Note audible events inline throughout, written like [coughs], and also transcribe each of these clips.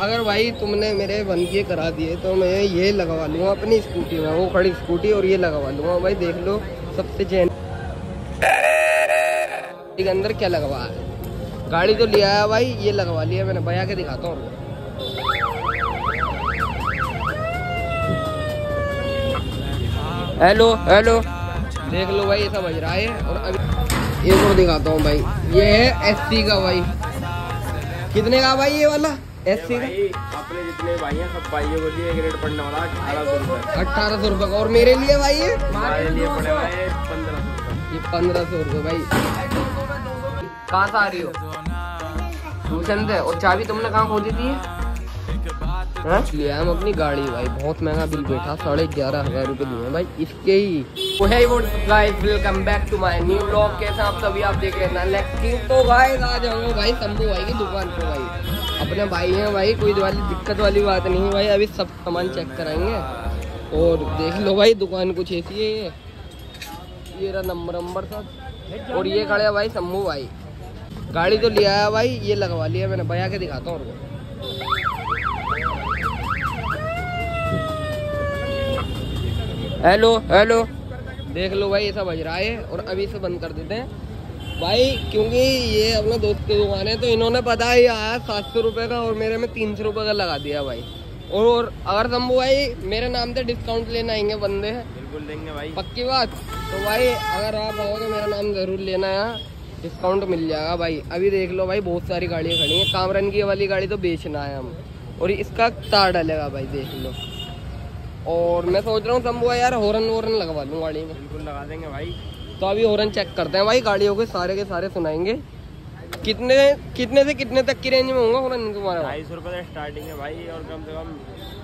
अगर भाई तुमने मेरे वन के करा दिए तो मैं ये लगवा लूँगा, अपनी स्कूटी में, वो खड़ी स्कूटी और ये लगवा लूँगा। भाई देख लो, सबसे चैन के अंदर क्या लगवा है? गाड़ी तो लिया है भाई, ये लगवा लिया मैंने भैया के दिखाता हूँ। Hello hello. देख लो भाई ऐसा बज रहा है, और अभी ये और दिखाता हूँ भाई, ये है एससी का भाई। कितने का भाई ये वाला? एस का अपने जितने भाई हैं सब भाइयों को लिए रेट पड़ने वाला अठारह सौ रुपये का। और मेरे लिए भाई ये? हमारे लिए पड़े हुए हैं पंद्रह सौ रुपए। ये पंद्रह सौ रुपये भाई। कहाँ से आ रही हो? ट्यूशन से। और चाबी तुमने कहाँ खो दी थी? हाँ? लिया हम अपनी गाड़ी भाई। बहुत महँगा बिल बैठा साढ़े ग्यारह हज़ार रुपए दिए हैं भाई। इसके ही। है guys welcome back to my new blog कैसे आप सभी? आप देख रहे हैं तो गाइस आज हम भाई शंभू भाई की दुकान पे भाई। अपने भाई हैं भाई, कोई वाली दिक्कत वाली बात नहीं है भाई, अभी सब सामान चेक कराएँगे। और देख लो भाई, दुकान कुछ ऐसी है ये। ये रहा नंबर नंबर सब और ये खड़े भाई शम्भू भाई। गाड़ी तो ले आया भाई, ये लगवा लिया मैंने भैया के दिखाता हूँ हेलो हेलो देख लो भाई, ऐसा बज रहा है और अभी इसे बंद कर देते हैं। भाई क्योंकि ये अपने दोस्त की दुकान है तो इन्होंने पता ही आया सात सौ रुपये का और मेरे में तीन सौ रुपये का लगा दिया भाई। और अगर शंभू भाई मेरे नाम से डिस्काउंट लेने आएँगे बंदे। बिल्कुल देंगे भाई। पक्की बात। तो भाई अगर आप आओ तो मेरा नाम ज़रूर लेना है। डिस्काउंट मिल जाएगा भाई। अभी देख लो भाई बहुत सारी गाड़ियाँ खड़ी हैं। कामरन की वाली गाड़ी तो बेचना है हम। और इसका तार डलेगा भाई देख लो। और मैं सोच रहा हूँ शंभू यार हॉर्न वॉर्न लगवा लूँ गाड़ी में। बिल्कुल लगा देंगे भाई। तो अभी हॉर्न चेक करते हैं भाई गाड़ियों के सारे के सारे सुनाएँगे। कितने कितने से कितने तक की रेंज में होगा हॉर्न तुम्हारा? ढाई सौ रुपये स्टार्टिंग है भाई और कम से कम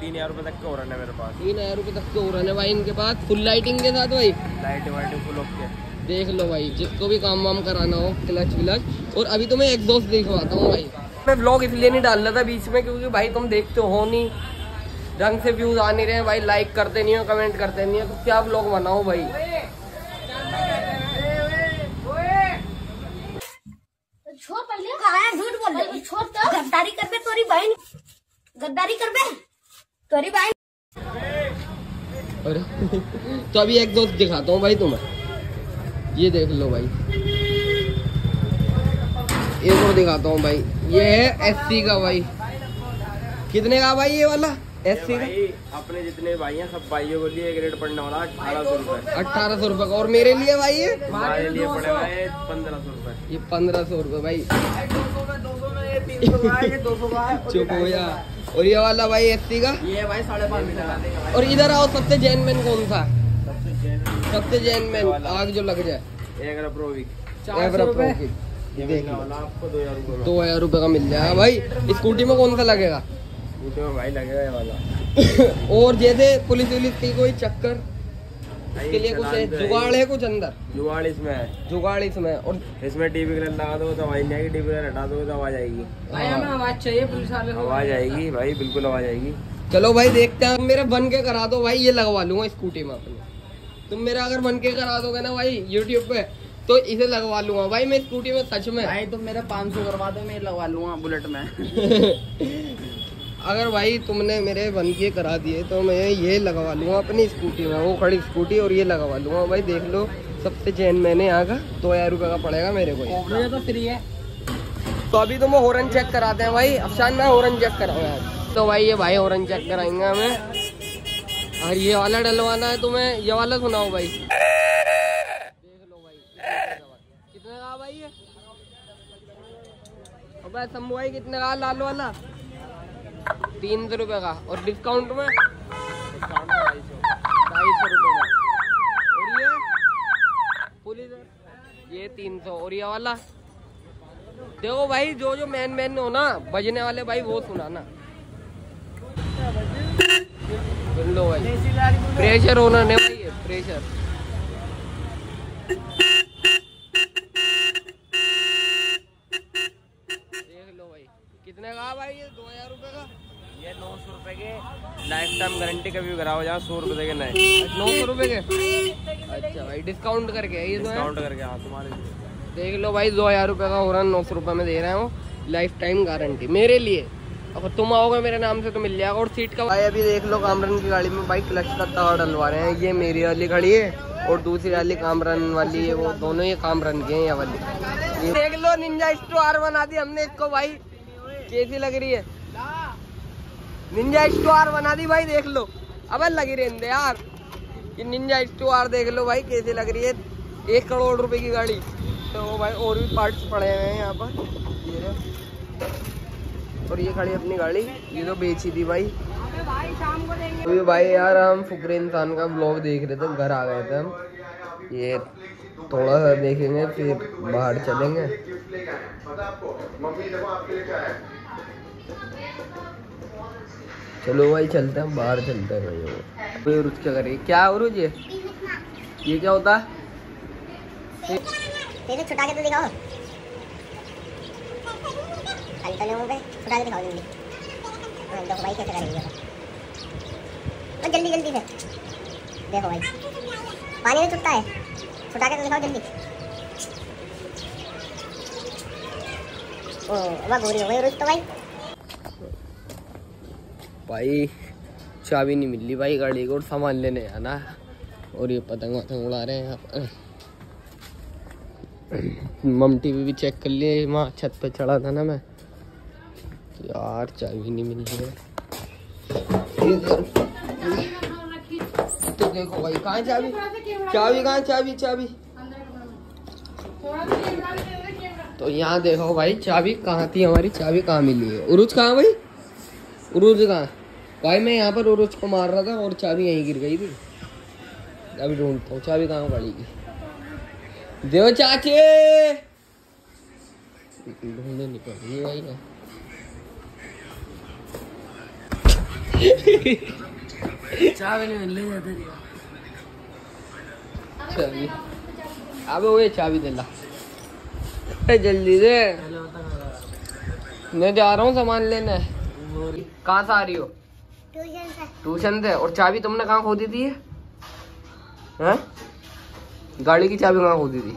तीन हज़ार रुपये तक के हो रहा है मेरे पास। तीन हज़ार रुपये तक के हॉर्न है भाई इनके पास। फुल लाइटिंग के साथ भाई? लाइट वाइट फुल ओके देख लो भाई जिसको भी काम वाम कराना हो क्लच व्लच। और अभी तो मैं एग्जॉस्ट दिखवाता हूँ भाई। मैं ब्लॉग इसलिए नहीं डाल रहा था बीच में क्योंकि भाई तुम देखते हो नहीं। ढंग से व्यूज़ आ नहीं रहे भाई लाइक करते नहीं हो कमेंट करते नहीं हो तो क्या ब्लॉग बनाओ भाई? पहले झूठ बोल रहे छोड़ तो गद्दारी कर बे तोरी बहन। गद्दारी कर बे तोरी बहन। और तो अभी एग्जॉस्ट दिखाता हूँ भाई तुम्हें। ये देख लो भाई। एक और दिखाता हूँ भाई। ये है एससी का भाई। कितने का भाई ये वाला? एससी का? अपने जितने भाई हैं सब भाइयों को लिए एक रेट पड़ने वाला अठारह सौ रुपए। अठारह सौ रुपये का। और मेरे लिए भाई ये? हमारे लिए पड़े हुए पंद्रह सौ रुपए। ये पंद्रह सौ रुपये भाई। [laughs] चुप हो जा। और ये वाला भाई एससी का? ये भाई साढ़े पाँच में लगा देंगे और इधर आओ सबसे जैन मैन कौन सा? सबसे जैन मैन आग जो लग जाए। प्रोविक दो हज़ार रुपये का मिल जाएगा भाई स्कूटी में कौन सा लगेगा? स्कूटी में भाई लगेगा ये वाला। [laughs] और जैसे पुलिस वुलिस की कोई चक्कर? इसके लिए कुछ है? तो जुगाड़ है कुछ अंदर? जुगाड़ इसमें है। जुगाड़ इसमें और इसमें टीवी कलर लगा दो तो आवाज़ नहीं आएगी टीवी कलर हटा दो तो आवाज़ आएगी। हाँ। आवाज़ चाहिए पुलिस वाले आवाज़ आएगी भाई बिल्कुल आवाज़ आएगी। चलो भाई देखते हैं। मेरे बन के करा दो भाई ये लगवा लूँगा स्कूटी में अपने। तुम मेरा अगर बन के करा दोगे ना भाई यूट्यूब पे तो इसे लगवा लूँगा। भाई मैं स्कूटी में सच में भाई तुम मेरा पाँच सौ करवा दो मैं लगवा लूँगा बुलेट में। [laughs] अगर भाई तुमने मेरे बन के करा दिए तो मैं ये लगवा लूँगा अपनी स्कूटी में वो खड़ी स्कूटी और ये लगवा लूँगा। भाई देख लो सबसे चैन मैंने यहाँ का दो हज़ार रुपये का पड़ेगा मेरे को तो फ्री है। तो अभी तो मैं हॉर्न चेक कराते हैं भाई। अफसान मैं हॉर्न चेक कराऊँगा तो भाई ये भाई हॉर्न चेक कराएँगे हमें। और ये वाला डलवाना है तुम्हें ये वाला सुनाओ भाई। देख लो भाई कितने का भाई ये? शंभू भाई कितने का लाल वाला? तीन सौ रुपये का। और डिस्काउंट में? ढाई सौ। रुपये में और ये? पुलिस ये तीन सौ। और ये वाला? देखो भाई जो जो मैन मैन हो ना बजने वाले भाई वो सुनाना सुन लो भाई। प्रेशर होना नहीं भाई प्रेशर देख लो भाई कितने का भाई ये दो हज़ार रुपये का ये नौ सौ रुपए के लाइफ टाइम गारंटी का भी कराओ जहाँ सौ रुपए के नए। नौ सौ रुपये के? अच्छा भाई डिस्काउंट करके है। ये डिस्काउंट करके हाँ तुम्हारे देख लो भाई दो हज़ार रुपये का हो रहा है नौ सौ रुपये में दे रहे हो। लाइफ टाइम गारंटी मेरे लिए। अगर तुम आओगे मेरे नाम से तो मिल जाएगा और सीट का भाई अभी देख लो कामरन की गाड़ी में भाई क्लच का तार डलवा रहे हैं। ये मेरी वाली गाड़ी है और दूसरी वाली कामरन वाली है वो दोनों ही कामरन की है ये वाली। देख लो निंजा स्टोर बना दी हमने इसको भाई। कैसी लग रही है? निंजा स्टोर बना दी भाई, देख लो। अब लगी रहने यार ये निंजा स्टोर देख लो भाई, कैसी लग रही है। एक करोड़ रुपए की गाड़ी। तो भाई और भी पार्ट्स पड़े हुए हैं यहाँ पर। ये और ये खड़ी अपनी गाड़ी। ये तो बेची थी भाई। अभी भाई यार, हम फुकरे इंसान का ब्लॉग देख रहे थे, घर आ गए थे हम। ये थोड़ा सा देखेंगे, फिर बाहर चलेंगे। चलो भाई, चलते हैं, बाहर चलते हैं भाई वो। क्या करेगी क्या उरुज ये? ये क्या होता? छुटा के तो दिखाओ। खाली तो पे छुटा के दिखाओ जल्दी। देखो भाई कैसे करेंगे और जल्दी जल्दी से। देखो भाई। पानी में छुटता है। छुटा के तो दिखाओ जल्दी। ओ गोरी हो गई रुच तो भाई। भाई, चाबी नहीं मिल रही भाई गाड़ी को, और सामान लेने आना। और ये पतंग वतंग उड़ा रहे हैं यहाँ पर। मम टीवी भी चेक कर लिए वहाँ छत पे चढ़ा था ना मैं। यार, चाबी नहीं मिल रही है तो देखो भाई, कहाँ चाबी? चाबी कहाँ? चाबी चाबी। तो यहाँ देखो भाई, चाबी कहाँ थी हमारी? चाबी कहाँ मिली है? उरुज कहाँ भाई? उरुज कहाँ? भाई मैं यहाँ पर उरुज को मार रहा था और चाबी यहीं गिर गई थी। अभी ढूंढता हूँ चाबी कहाँ पड़ी की देव चाचे! ढूँढने नहीं पड़ रही भाई ना। चावल में ले जाते चाबी। अबे वो चाबी दिला जल्दी से मैं जा रहा हूँ सामान लेने। कहाँ से आ रही हो? ट्यूशन से। और चाबी तुमने कहाँ खो दी थी? हैं? गाड़ी की चाबी कहाँ खो दी थी?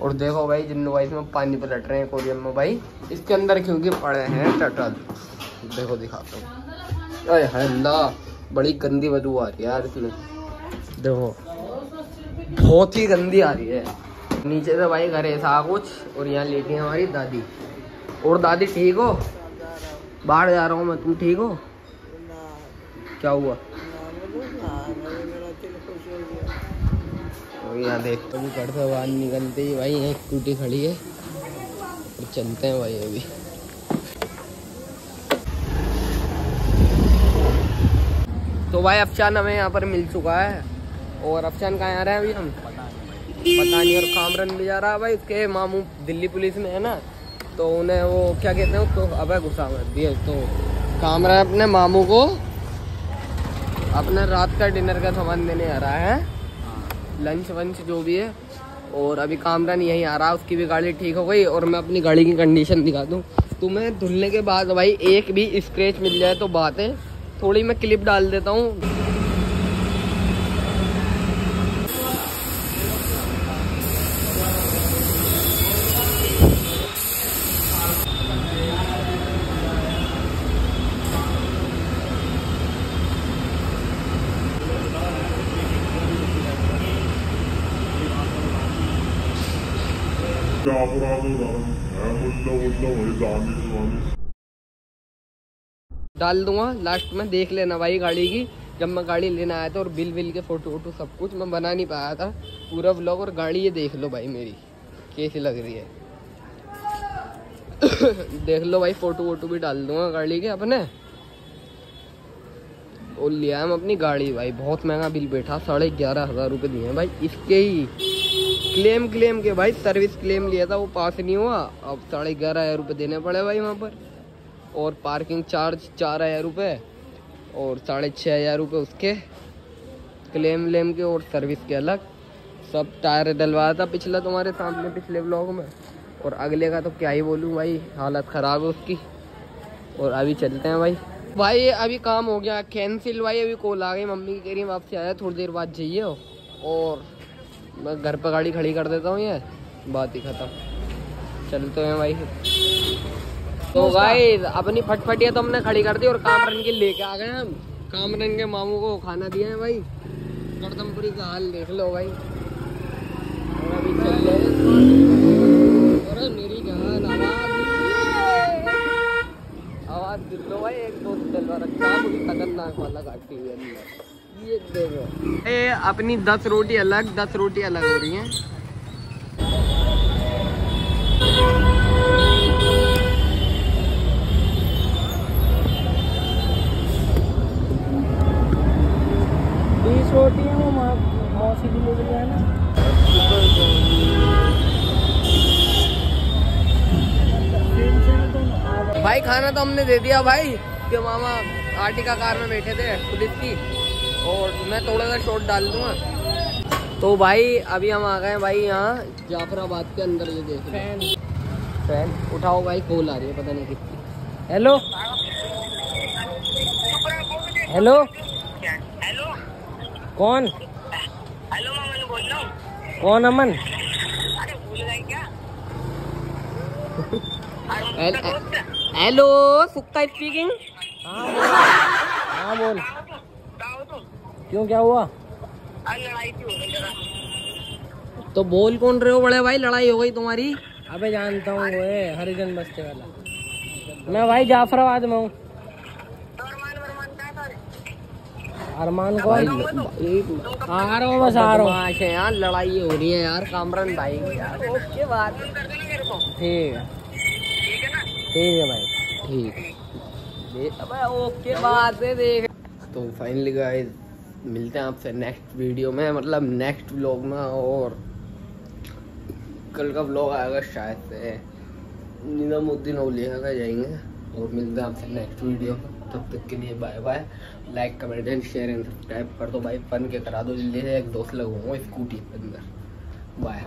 और देखो भाई, जिन्नू भाई इसमें पानी पलट रहे हैं कोरियम में भाई। इसके अंदर क्योंकि पड़े हैं टटल। देखो, दिखाता हूँ। अरे हाय अल्लाह बड़ी गंदी बदबू आ रही है यार इसमें। देखो, बहुत ही गंदी आ रही है। नीचे से भाई घर ऐसा कुछ, और यहाँ लेटी है हमारी दादी। और दादी ठीक हो? बाहर जा रहा हूँ मैं, तुम ठीक हो? क्या हुआ? तो यहाँ देख तो भी घर से बाहर निकलते ही भाई यहाँ स्कूटी खड़ी है और चलते हैं भाई अभी। तो भाई अफशान हमें यहाँ पर मिल चुका है। और अफशान कहाँ आ रहे हैं अभी हम? पता नहीं और कामरन भी जा रहा है भाई उसके मामू दिल्ली पुलिस में है ना? तो उन्हें वो क्या कहते हैं उसको? अबे गुस्सा मत दिए तो कामरन अपने मामू को अपने रात का डिनर का सामान देने आ रहा है। लंच वंच जो भी है। और अभी कामरान यहीं आ रहा है उसकी भी गाड़ी ठीक हो गई और मैं अपनी गाड़ी की कंडीशन दिखा दूँ। तुम्हें धुलने के बाद भाई एक भी स्क्रेच मिल जाए तो बात। है थोड़ी मैं क्लिप डाल देता हूँ। डाल दूँगा लास्ट में देख लेना भाई गाड़ी की, जब मैं गाड़ी लेने आया था और बिल बिल के फ़ोटो वोटो सब कुछ मैं बना नहीं पाया था, पूरा ब्लॉग और गाड़ी ये देख लो भाई मेरी, कैसी लग रही है। [coughs] देख लो भाई, फ़ोटो वोटो भी डाल दूँगा गाड़ी के अपने। और लिया हम अपनी गाड़ी भाई, बहुत महँगा बिल बैठा, साढ़े ग्यारह हज़ार रुपये दिए भाई, इसके ही। क्लेम क्लेम के भाई, सर्विस क्लेम लिया था, वो पास नहीं हुआ। अब साढ़े ग्यारह हज़ार रुपये देने पड़े भाई वहाँ पर। और पार्किंग चार्ज चार हज़ार रुपये और साढ़े छः हज़ार रुपये उसके। क्लेम व्लेम के और सर्विस के अलग। सब टायर डलवाया था पिछला तुम्हारे सामने, पिछले ब्लॉग में। और अगले का तो क्या ही बोलूँ भाई, हालत ख़राब है उसकी। और अभी चलते हैं भाई। भाई अभी काम हो गया कैंसिल भाई, अभी कॉल आ गई। मम्मी कह रही वापसी आया थोड़ी देर बाद जाइए। और मैं घर पर गाड़ी खड़ी कर देता हूँ ये। बात ही ख़त्म। चलते हैं भाई। तो गाइस अपनी फटफटिया तो हमने खड़ी कर दी और कामरन की लेके आ गए हम। कामरन के मामू को खाना दिया है भाई। गौतमपुरी का हाल देख लो भाई। और अभी चल रहे मेरी जान आवाज़। आवाज़ दिल लो भाई एक दोस्त दिलवा रखा है। मुझे खतरनाक वाला काटी हुई अंदर। ये देखो। ये अपनी दस रोटी अलग दस रोटी अलग हो रही हैं। बीस रोटी है वो मौसी की ले है ना भाई खाना तो हमने दे दिया भाई कि मामा आर्टिका कार में बैठे थे पुलिस की। और मैं थोड़ा सा शॉट डाल दूँगा। तो भाई, अभी हम आ गए हैं भाई यहाँ जाफराबाद के अंदर, ये देख फ़ैन फ़ैन उठाओ भाई कॉल आ रही है, पता नहीं कितनी। हेलो हेलो हेलो कौन? हेलो मामा बोल रहा हूँ कौन अमन? अरे भूल गए क्या हेलो सुक्ता स्पीकिंग हाँ बोल। हाँ बोल। क्यों क्या हुआ? लड़ाई हो तो बोल कौन रहे हो बड़े भाई? लड़ाई हो गई तुम्हारी। अबे जानता हूँ वो है हरिजन बस्ते वाला। मैं भाई जाफराबाद में हूँ। अरमान एक आ रहा हूँ बस आ रहा हूँ। यार लड़ाई हो रही है यार कामरन भाई। ओके बात। कर देना मेरे को। ठीक है। ठीक है ना? ठीक है भाई। ठीक अबे ओके बात है देख। तो फाइनली गाइस मिलते हैं आपसे नेक्स्ट वीडियो में मतलब नेक्स्ट व्लॉग में और कल का व्लॉग आएगा शायद से। निजामुद्दीन ओलिया का जाएँगे और मिलते हैं आपसे नेक्स्ट वीडियो में। तब तक के लिए bye bye like comment and share and subscribe कर दो भाई। फन के करा दो। जल्दी से एक दोस्त लगूँगा स्कूटी के अंदर। बाय